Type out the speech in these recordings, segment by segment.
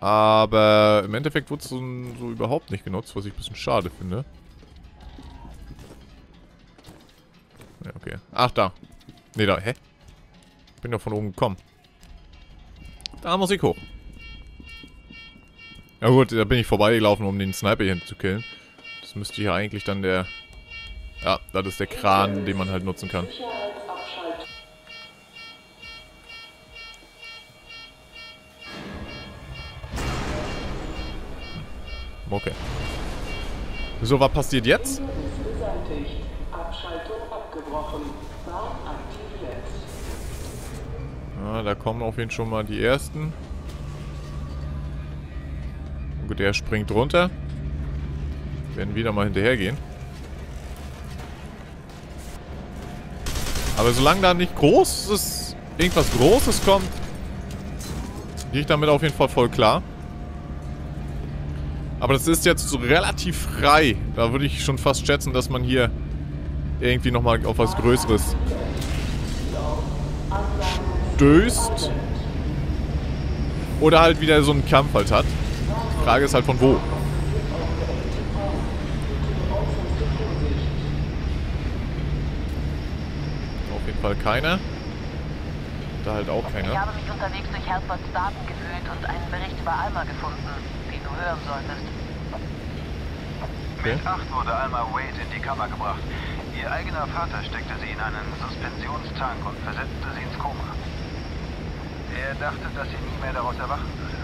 Aber im Endeffekt wurde es so, so überhaupt nicht genutzt, was ich ein bisschen schade finde. Ja, okay. Ach, da. Ne, da. Hä? Bin doch von oben gekommen. Da muss ich hoch. Ja gut, da bin ich vorbeigelaufen, um den Sniper hier zu killen. Das müsste hier eigentlich dann der... Ja, das ist der Kran, den man halt nutzen kann. Okay. So, was passiert jetzt? Ja, da kommen auf jeden Fall schon mal die ersten. Gut, der springt runter. Werden wieder mal hinterhergehen. Aber solange da nicht großes, irgendwas Großes kommt, gehe ich damit auf jeden Fall voll klar. Aber das ist jetzt so relativ frei. Da würde ich schon fast schätzen, dass man hier irgendwie nochmal auf was Größeres stößt. Oder halt wieder so einen Kampf halt hat. Die Frage ist halt von wo. Auf jeden Fall keiner. Da halt auch keiner. Ich habe mich unterwegs durch Halfords Daten gewühlt und einen Bericht über Alma gefunden, du hören solltest. Okay. Mit 8 wurde Alma Wade in die Kammer gebracht. Ihr eigener Vater steckte sie in einen Suspensionstank und versetzte sie ins Koma. Er dachte, dass sie nie mehr daraus erwachen würde.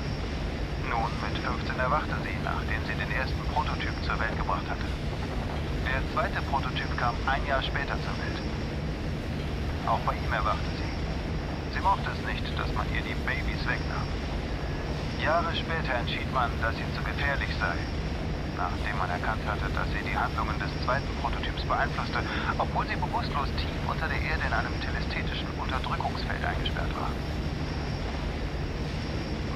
Nun, mit 15 erwachte sie, nachdem sie den ersten Prototyp zur Welt gebracht hatte. Der zweite Prototyp kam ein Jahr später zur Welt. Auch bei ihm erwachte sie. Sie mochte es nicht, dass man ihr die Babys wegnahm. Jahre später entschied man, dass sie zu gefährlich sei. Nachdem man erkannt hatte, dass sie die Handlungen des zweiten Prototyps beeinflusste, obwohl sie bewusstlos tief unter der Erde in einem telesthetischen Unterdrückungsfeld eingesperrt war.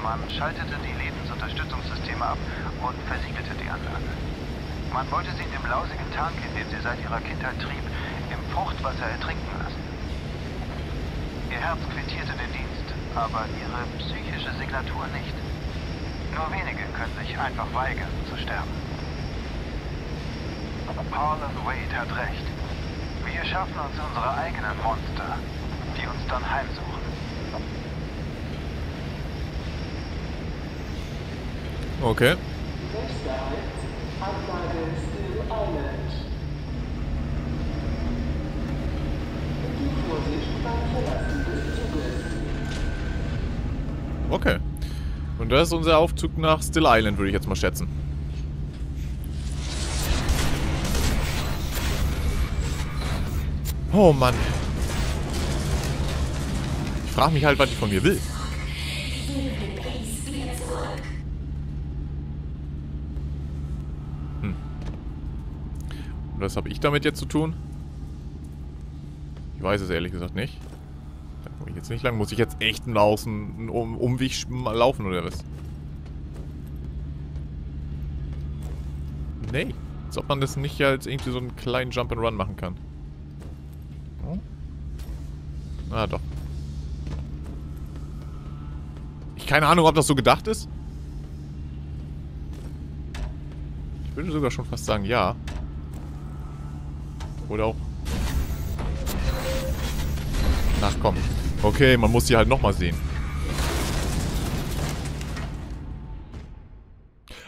Man schaltete die Lebensunterstützungssysteme ab und versiegelte die Anlage. Man wollte sie in dem lausigen Tank, in dem sie seit ihrer Kindheit trieb, im Fruchtwasser ertrinken lassen. Ihr Herz quittierte den Dienst, aber ihre psychische Signatur nicht. Nur wenige können sich einfach weigern, zu sterben. Paul und Wade hat recht. Wir schaffen uns unsere eigenen Monster, die uns dann heimsuchen. Okay. Okay. Und das ist unser Aufzug nach Still Island, würde ich jetzt mal schätzen. Oh Mann. Ich frage mich halt, was die von mir will. Und was habe ich damit jetzt zu tun? Ich weiß es ehrlich gesagt nicht. Jetzt nicht lang. Muss ich jetzt echt einen Außen einen um Umweg laufen oder was? Nee. Als ob man das nicht als irgendwie so einen kleinen Jump and Run machen kann. Oh. Ah, doch. Ich keine Ahnung, ob das so gedacht ist. Ich würde sogar schon fast sagen, ja. Oder auch... Ach komm. Okay, man muss die halt nochmal sehen.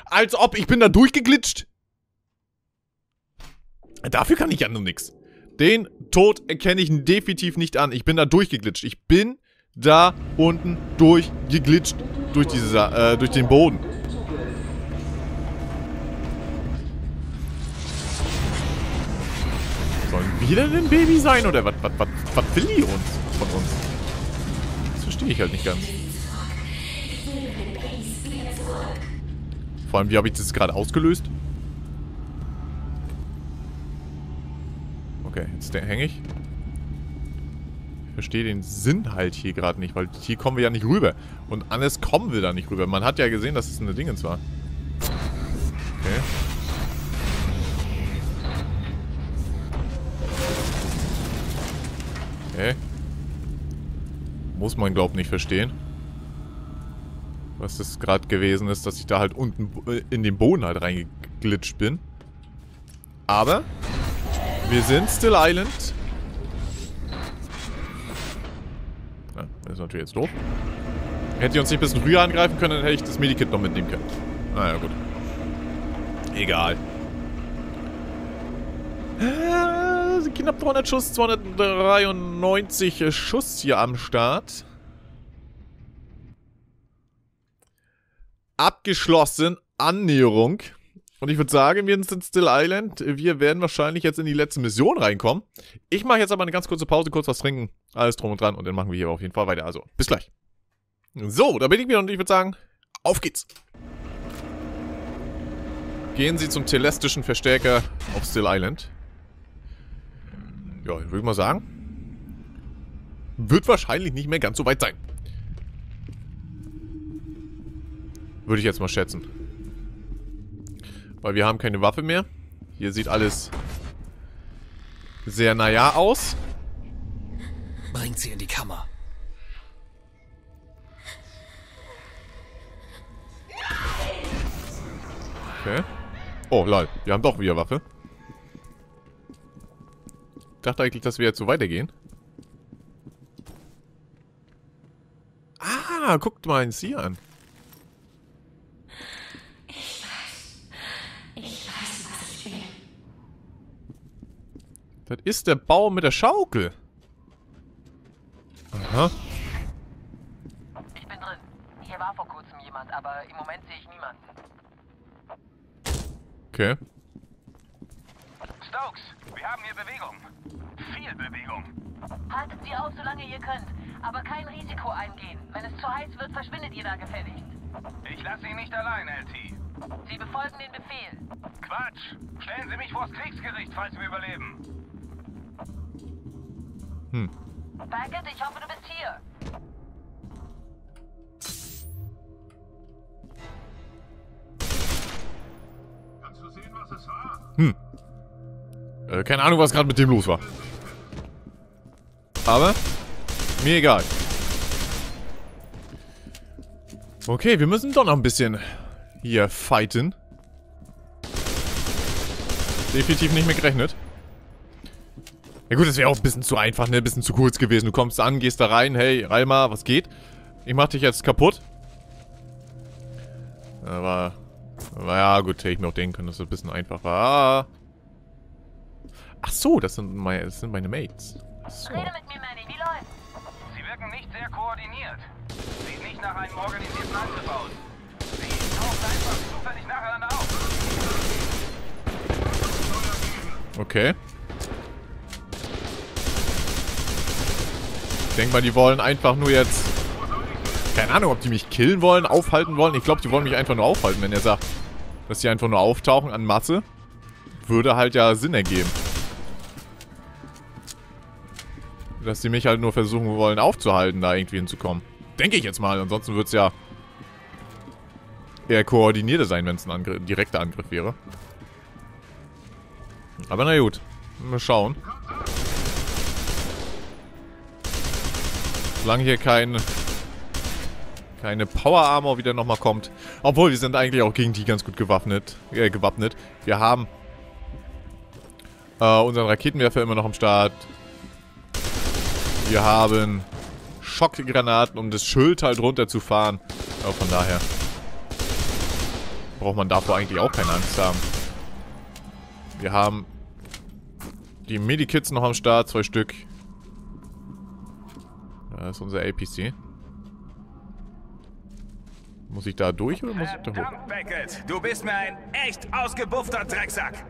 Als ob, ich bin da durchgeglitscht. Dafür kann ich ja nur nichts. Den Tod erkenne ich definitiv nicht an. Ich bin da durchgeglitscht. Ich bin da unten durchgeglitscht. Durch diese, äh, durch den Boden. Sollen wir denn ein Baby sein? Oder was, was will die uns von uns? Verstehe ich halt nicht ganz. Vor allem, wie habe ich das gerade ausgelöst? Okay, jetzt hänge ich. Ich verstehe den Sinn halt hier gerade nicht, weil hier kommen wir ja nicht rüber. Und anders kommen wir da nicht rüber. Man hat ja gesehen, dass es eine Dingens war. Muss man, glaub nicht verstehen. Was das gerade gewesen ist, dass ich da halt unten in den Boden halt reingeglitscht bin. Aber wir sind Still Island. Ja, das ist natürlich jetzt doof. Hätte ich uns nicht ein bisschen früher angreifen können, dann hätte ich das Medikit noch mitnehmen können. Naja, gut. Egal. Äh, knapp 300 Schuss, 293 Schuss hier am Start. Abgeschlossen. Annäherung. Und ich würde sagen, wir sind Still Island. Wir werden wahrscheinlich jetzt in die letzte Mission reinkommen. Ich mache jetzt aber eine ganz kurze Pause, kurz was trinken. Alles drum und dran. Und dann machen wir hier auf jeden Fall weiter. Also, bis gleich. So, da bin ich wieder und ich würde sagen, auf geht's. Gehen Sie zum telestischen Verstärker auf Still Island. Ja, würde ich mal sagen. Wird wahrscheinlich nicht mehr ganz so weit sein. Würde ich jetzt mal schätzen. Weil wir haben keine Waffe mehr. Hier sieht alles sehr naja aus. Bringt sie in die Kammer. Okay. Oh, lol. Wir haben doch wieder Waffe. Ich dachte eigentlich, dass wir jetzt so weitergehen. Ah, guckt mal einen Sie an. Das ist der Baum mit der Schaukel. Aha. Ich bin drin. Hier war vor kurzem jemand, aber im Moment sehe ich niemanden. Okay. Stokes, wir haben hier Bewegung. Viel Bewegung. Haltet sie auf, solange ihr könnt. Aber kein Risiko eingehen. Wenn es zu heiß wird, verschwindet ihr da gefälligst. Ich lasse Sie nicht allein, LT. Sie befolgen den Befehl. Quatsch. Stellen Sie mich vors Kriegsgericht, falls wir überleben. Hm. Baggett, ich hoffe, du bist hier. Kannst du sehen, was es war? Hm. Äh, keine Ahnung, was gerade mit dem los war. Aber, mir egal. Okay, wir müssen doch noch ein bisschen hier fighten. Definitiv nicht mehr gerechnet. Ja gut, das wäre auch ein bisschen zu einfach, ne? Ein bisschen zu kurz gewesen. Du kommst an, gehst da rein. Hey, Reima, was geht? Ich mach dich jetzt kaputt. Aber... aber ja, gut, hätte ich mir auch denken können, dass das ein bisschen einfach war. Ach so, das sind meine, das sind meine Mates. So. Rede mit mir, Manny. Wie läuft's? Sie wirken nicht sehr koordiniert. Sieht nicht nach einem organisierten Angriff aus. Sie tauchen einfach zufällig nacheinander auf. Okay. Ich denke mal, die wollen einfach nur jetzt... Keine Ahnung, ob die mich killen wollen, aufhalten wollen. Ich glaube, die wollen mich einfach nur aufhalten, wenn er sagt, dass die einfach nur auftauchen an Masse. Würde halt ja Sinn ergeben. Dass die mich halt nur versuchen wollen aufzuhalten, da irgendwie hinzukommen. Denke ich jetzt mal, ansonsten wird es ja eher koordinierter sein, wenn es ein Angriff, direkter Angriff wäre. Aber na gut. Mal schauen. Solange hier kein keine Power Armor wieder nochmal kommt. Obwohl, wir sind eigentlich auch gegen die ganz gut gewappnet. Äh, gewappnet. Wir haben äh, unseren Raketenwerfer immer noch am Start. Wir haben Schockgranaten, um das Schild halt runterzufahren. Aber von daher braucht man davor eigentlich auch keine Angst haben. Wir haben die Medikits noch am Start, zwei Stück. Da ist unser APC. Muss ich da durch oder muss ich da hoch? Beckett. Du bist mir ein echt ausgebuffter Drecksack.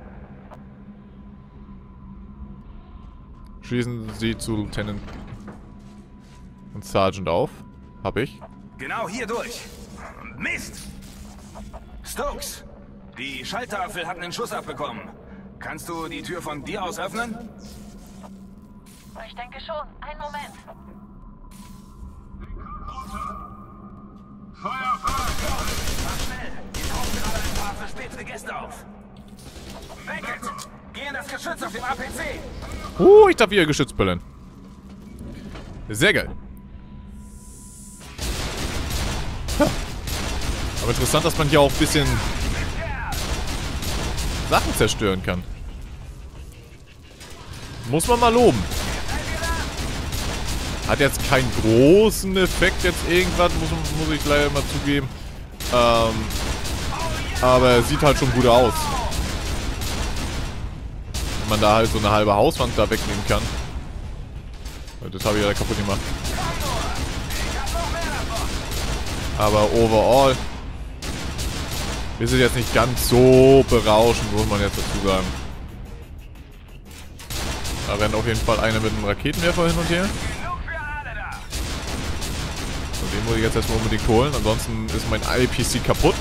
Schließen Sie zu Lieutenant und Sergeant auf. Hab ich. Genau hier durch. Mist! Stokes, die Schalltafel hat einen Schuss abbekommen. Kannst du die Tür von dir aus öffnen? Ich denke schon. Einen Moment. Mach schnell. Hier tauchen gerade ein paar verspätete Gäste auf. Beckett, geh in das Geschütz auf dem APC. Uh, ich darf wieder geschützt böllen. Sehr geil. Aber interessant, dass man hier auch ein bisschen Sachen zerstören kann. Muss man mal loben. Hat jetzt keinen großen Effekt jetzt irgendwas, muss, muss ich leider mal zugeben. Ähm, aber sieht halt schon gut aus. Wenn man da halt so eine halbe Hauswand da wegnehmen kann. Das habe ich ja kaputt gemacht. Aber overall ist es jetzt nicht ganz so berauschend, muss man jetzt dazu sagen. Da rennt auf jeden Fall einer mit einem Raketenwerfer hin und her. Und den muss ich jetzt erstmal unbedingt holen, ansonsten ist mein IPC kaputt.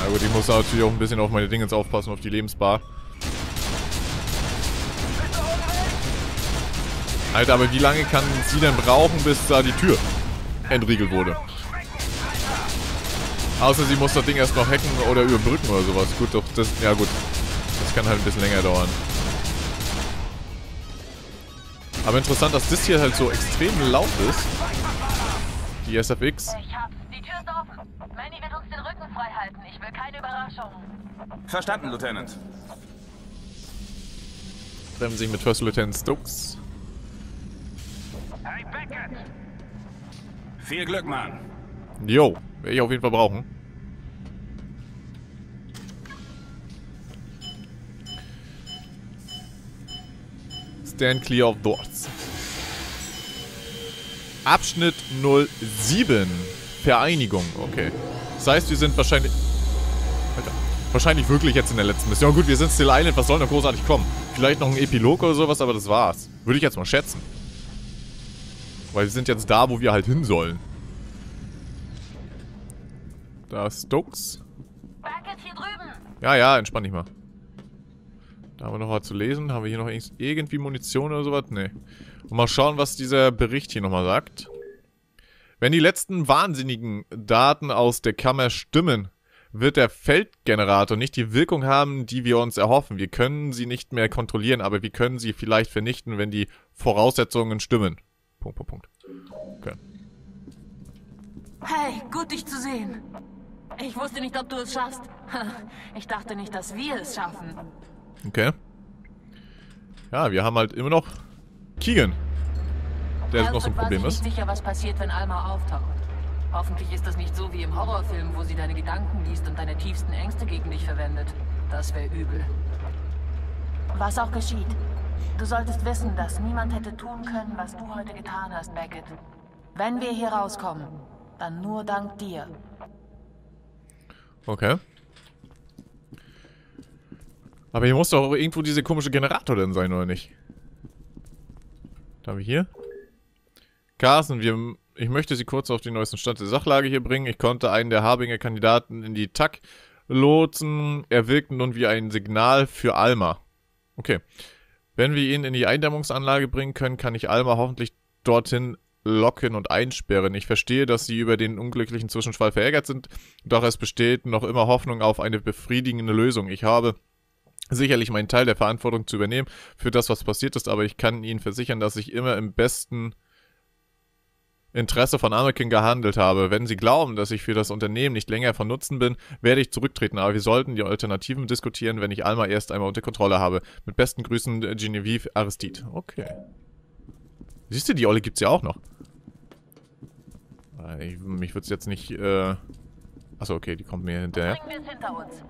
Na gut, ich muss natürlich auch ein bisschen auf meine Dingens aufpassen, auf die Lebensbar. Alter, aber wie lange kann sie denn brauchen, bis da die Tür entriegelt wurde? Außer sie muss das Ding erst noch hacken oder überbrücken oder sowas. Gut, doch, das, ja gut. Das kann halt ein bisschen länger dauern. Aber interessant, dass das hier halt so extrem laut ist. Die SFX. Ich hab's. Die Tür ist offen. Manny wird uns den Rücken frei halten. Ich will keine Überraschungen. Verstanden, Lieutenant. Treffen sich mit First Lieutenant Stokes. Hey, Beckett! Viel Glück, Mann. Jo, werde ich auf jeden Fall brauchen. Stand clear of doors. Abschnitt 07. Vereinigung, okay. Das heißt, wir sind wahrscheinlich... Alter, wahrscheinlich wirklich jetzt in der letzten Mission. Gut, wir sind Still Island, was soll noch großartig kommen? Vielleicht noch ein Epilog oder sowas, aber das war's. Würde ich jetzt mal schätzen. Weil wir sind jetzt da, wo wir halt hin sollen. Da ist hier drüben. Ja, ja, entspann dich mal. Da haben wir noch was zu lesen. Haben wir hier noch irgendwie Munition oder sowas? Nee. Und mal schauen, was dieser Bericht hier nochmal sagt. Wenn die letzten wahnsinnigen Daten aus der Kammer stimmen, wird der Feldgenerator nicht die Wirkung haben, die wir uns erhoffen. Wir können sie nicht mehr kontrollieren, aber wir können sie vielleicht vernichten, wenn die Voraussetzungen stimmen. Punkt, Punkt, Punkt. Okay. Hey, gut dich zu sehen. Ich wusste nicht, ob du es schaffst. Ich dachte nicht, dass wir es schaffen. Okay. Ja, wir haben halt immer noch Keegan. Der noch so ein Alfred war Problem sich ist. nicht sicher, was passiert, wenn Alma auftaucht. Hoffentlich ist das nicht so wie im Horrorfilm, wo sie deine Gedanken liest und deine tiefsten Ängste gegen dich verwendet. Das wäre übel. Was auch geschieht. Du solltest wissen, dass niemand hätte tun können, was du heute getan hast, Beckett. Wenn wir hier rauskommen, dann nur dank dir. Okay. Aber hier muss doch irgendwo diese komische Generator denn sein, oder nicht? Da haben wir hier. Carsten, wir, ich möchte Sie kurz auf den neuesten Stand der Sachlage hier bringen. Ich konnte einen der Harbinger Kandidaten in die TAC lotsen. Er wirkt nun wie ein Signal für Alma. Okay. Wenn wir ihn in die Eindämmungsanlage bringen können, kann ich Alma hoffentlich dorthin locken und einsperren. Ich verstehe, dass Sie über den unglücklichen Zwischenfall verärgert sind, doch es besteht noch immer Hoffnung auf eine befriedigende Lösung. Ich habe sicherlich meinen Teil der Verantwortung zu übernehmen für das, was passiert ist, aber ich kann Ihnen versichern, dass ich immer im besten Interesse von Anakin gehandelt habe. Wenn Sie glauben, dass ich für das Unternehmen nicht länger von Nutzen bin, werde ich zurücktreten, aber wir sollten die Alternativen diskutieren, wenn ich Alma erst einmal unter Kontrolle habe. Mit besten Grüßen, Genevieve Aristide. Okay. Siehst du, die Olle gibt's ja auch noch. Äh, Ich, mich würde es jetzt nicht, äh... Achso, okay, die kommt mir hinterher. Bringen wir hinter uns.